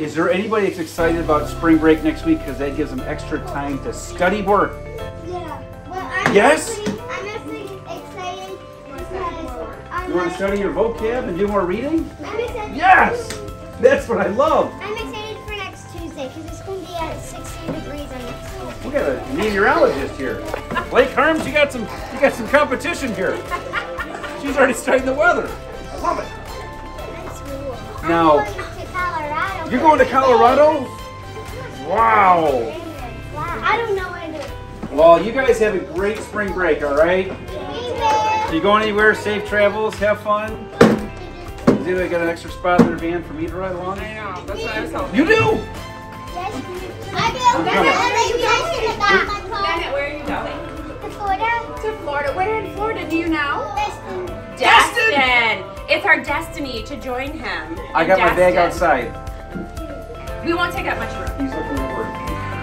Is there anybody that's excited about spring break next week because that gives them extra time to study work? Yeah. Well, I'm Yes? Actually, I'm actually excited because You want to study your vocab and do more reading? I'm excited. Yes! That's what I love. I'm excited for next Tuesday because it's going to be at 60 degrees on next Tuesday. We got a meteorologist here. Blake Harms, you got some you got some competition here. She's already studying the weather. I love it. That's cool. Now- You're going to Colorado? Wow. I don't know where to. Well, you guys have a great spring break, all right? Hey, You going anywhere? Safe travels, have fun. Does anybody got an extra spot in their van for me to ride along? I know, that's what I was hoping. You do? Yes, I do. I'm coming. Bennett, you guys should have my car. Bennett, where are you going? To Florida. To Florida. Where in Florida do you know? Destin. Destin! It's our destiny to join him. I in got my bag outside. We won't take up much room.